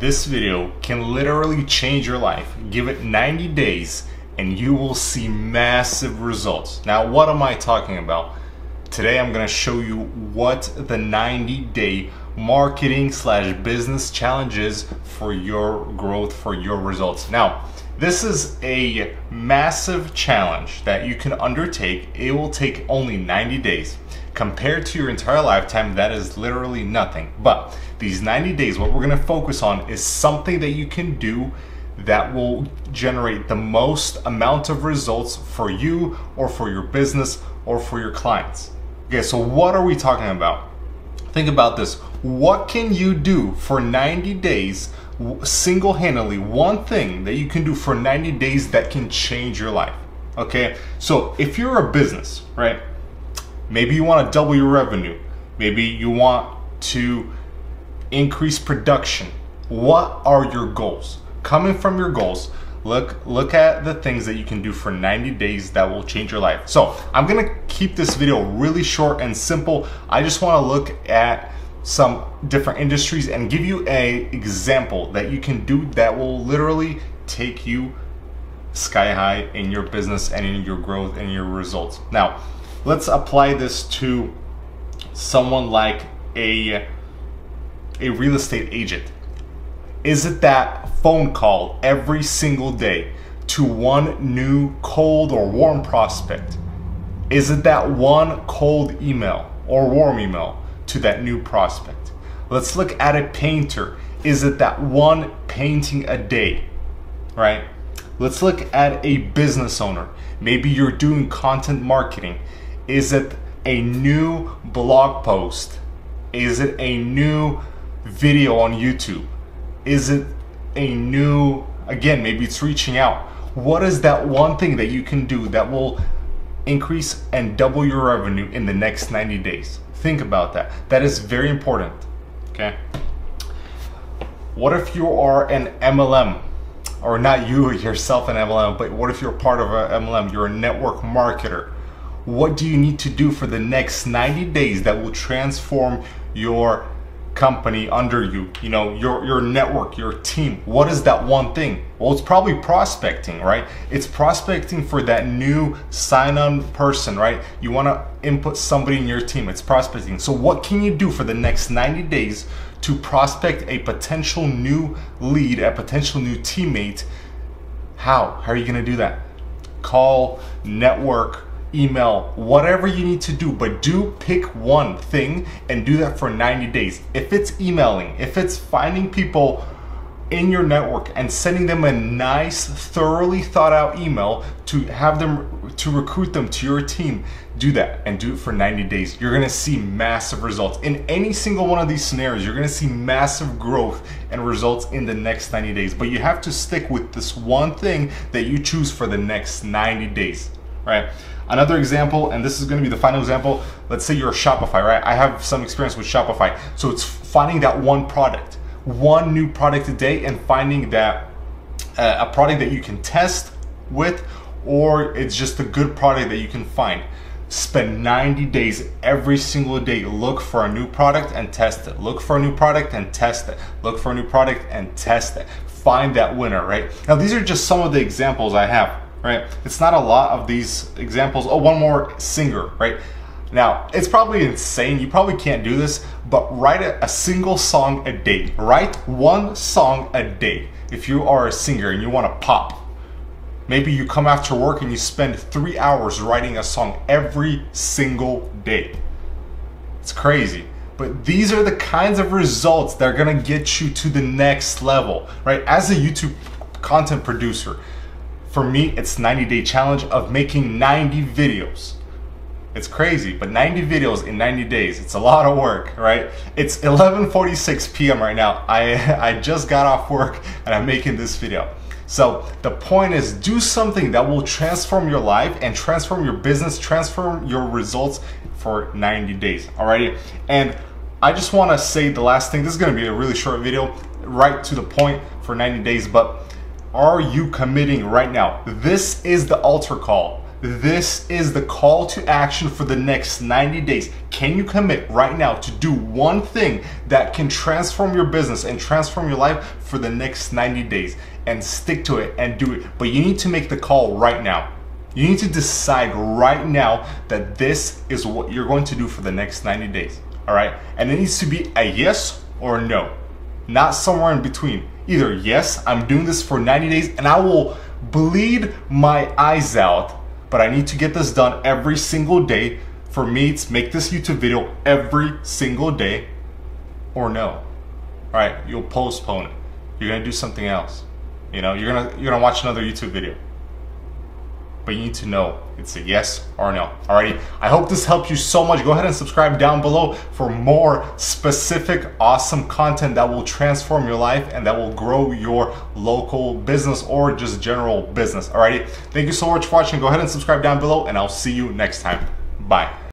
this video can literally change your life. Give it 90 days and you will see massive results. Now, what am I talking about? Today I'm gonna show you what the 90 day marketing slash business challenge is for your growth, for your results. Now, this is a massive challenge that you can undertake. It will take only 90 days. Compared to your entire lifetime, that is literally nothing. But these 90 days, what we're gonna focus on is something that you can do that will generate the most amount of results for you or for your business or for your clients. Okay, so what are we talking about? Think about this. What can you do for 90 days single handedly? One thing that you can do for 90 days that can change your life. Okay, so if you're a business, right? Maybe you want to double your revenue. Maybe you want to increase production. What are your goals? Coming from your goals, look look at the things that you can do for 90 days that will change your life. So, I'm going to keep this video really short and simple. I just want to look at some different industries and give you a example that you can do that will literally take you sky high in your business and in your growth and your results. Now, let's apply this to someone like a a real estate agent is it that phone call every single day to one new cold or warm prospect? Is it that one cold email or warm email to that new prospect? Let's look at a painter. Is it that one painting a day right? Let's look at a business owner. Maybe you're doing content marketing. Is it a new blog post? Is it a new video on YouTube? Is it a new, again, maybe it's reaching out. What is that one thing that you can do that will increase and double your revenue in the next 90 days? Think about that. That is very important. Okay. What if you are an MLM? Or not you yourself an MLM, but what if you're part of a MLM? You're a network marketer what do you need to do for the next 90 days that will transform your company under you you know your your network your team. What is that one thing? Well it's probably prospecting right? It's prospecting for that new sign on person right? You want to input somebody in your team. It's prospecting. So what can you do for the next 90 days to prospect a potential new lead a potential new teammate? How? How are you going to do that? Call network email, whatever you need to do, but do pick one thing and do that for 90 days. If it's emailing, if it's finding people in your network and sending them a nice, thoroughly thought out email to have them to recruit them to your team, do that and do it for 90 days. You're gonna see massive results. In any single one of these scenarios, you're gonna see massive growth and results in the next 90 days. But you have to stick with this one thing that you choose for the next 90 days, right? Another example, and this is gonna be the final example, let's say you're a Shopify, right? I have some experience with Shopify. So it's finding that one product, one new product a day and finding that uh, a product that you can test with or it's just a good product that you can find. Spend 90 days every single day. Look for a new product and test it. Look for a new product and test it. Look for a new product and test it. Find that winner, right? Now, these are just some of the examples I have right? It's not a lot of these examples. Oh, one more singer, right? Now, it's probably insane. You probably can't do this, but write a, a, single song a day. Write one song a day. If you are a singer and you want to pop, maybe you come after work and you spend three hours writing a song every single day. It's crazy. But these are the kinds of results that are gonna get you to the next level, right? As a YouTube content producer, for me, it's 90 day challenge of making 90 videos. It's crazy, but 90 videos in 90 days, it's a lot of work, right? It's 11.46 p.m. right now. I, I just got off work and I'm making this video. So the point is do something that will transform your life and transform your business, transform your results for 90 days, alrighty? And I just wanna say the last thing, this is gonna be a really short video, right to the point for 90 days, but are you committing right now? This is the altar call. This is the call to action for the next 90 days. Can you commit right now to do one thing that can transform your business and transform your life for the next 90 days and stick to it and do it? But you need to make the call right now. You need to decide right now that this is what you're going to do for the next 90 days. All right. And it needs to be a yes or no, not somewhere in between. Either yes, I'm doing this for 90 days and I will bleed my eyes out but I need to get this done every single day for me to make this YouTube video every single day or no. All right, you'll postpone it. You're gonna do something else. You know, you're gonna you're gonna watch another YouTube video but you need to know it's a yes or no. Alrighty, I hope this helped you so much. Go ahead and subscribe down below for more specific, awesome content that will transform your life and that will grow your local business or just general business. Alrighty, thank you so much for watching. Go ahead and subscribe down below, and I'll see you next time. Bye.